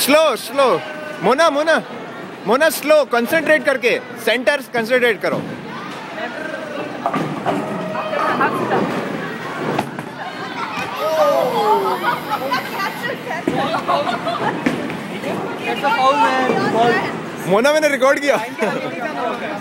Slow slow Mona Mona Mona slow concentrate करके. Centre concentrate करो. मोना मैंने रिकॉर्ड किया?